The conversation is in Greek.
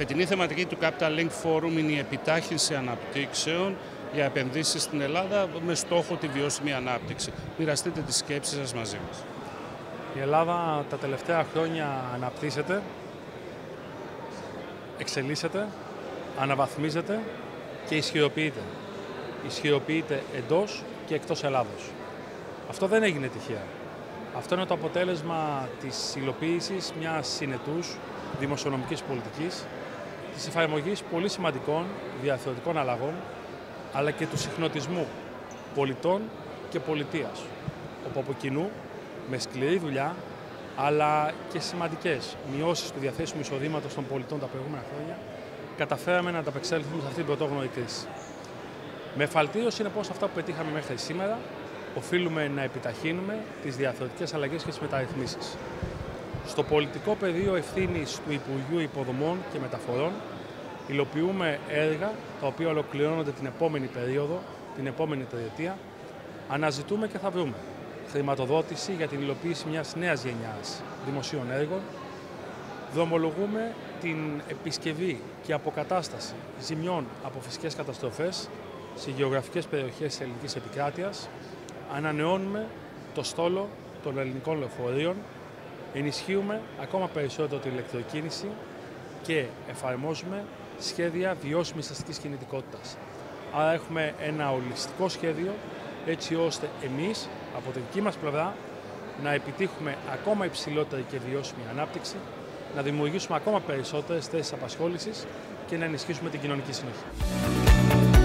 Φετινή θεματική του Capital Link Forum είναι η επιτάχυνση αναπτύξεων για επενδύσεις στην Ελλάδα με στόχο τη βιώσιμη ανάπτυξη. Μοιραστείτε τις σκέψεις σας μαζί μας. Η Ελλάδα τα τελευταία χρόνια αναπτύσσεται, εξελίσσεται, αναβαθμίζεται και ισχυροποιείται. Ισχυροποιείται εντός και εκτός Ελλάδος. Αυτό δεν έγινε τυχαία. Αυτό είναι το αποτέλεσμα της υλοποίησης μιας συνετούς δημοσιονομικής πολιτικής, της εφαρμογής πολύ σημαντικών διαθεωτικών αλλαγών, αλλά και του συχνοτισμού πολιτών και πολιτείας, όπου από κοινού, με σκληρή δουλειά, αλλά και σημαντικές μειώσεις του διαθέσιμου εισοδήματος των πολιτών τα προηγούμενα χρόνια, καταφέραμε να ανταπεξέλθουμε σε αυτή την πρωτόγνωρη κρίση. Με εφαλτήρωση είναι πως αυτά που πετύχαμε μέχρι σήμερα οφείλουμε να επιταχύνουμε τις διαθεωτικές αλλαγές και τις μεταρρυθμίσεις. Στο πολιτικό πεδίο ευθύνης του Υπουργείου Υποδομών και Μεταφορών υλοποιούμε έργα τα οποία ολοκληρώνονται την επόμενη περίοδο, την επόμενη τριετία. Αναζητούμε και θα βρούμε χρηματοδότηση για την υλοποίηση μιας νέας γενιάς δημοσίων έργων. Δρομολογούμε την επισκευή και αποκατάσταση ζημιών από φυσικές καταστροφές σε γεωγραφικές περιοχές της ελληνικής επικράτειας. Ανανεώνουμε το στόλο των ελληνικών λεωφορείων. Ενισχύουμε ακόμα περισσότερο την ηλεκτροκίνηση και εφαρμόζουμε σχέδια βιώσιμης αστικής κινητικότητας. Άρα έχουμε ένα ολιστικό σχέδιο έτσι ώστε εμείς από την δική μας πλευρά να επιτύχουμε ακόμα υψηλότερη και βιώσιμη ανάπτυξη, να δημιουργήσουμε ακόμα περισσότερες θέσεις απασχόλησης και να ενισχύσουμε την κοινωνική συνοχή.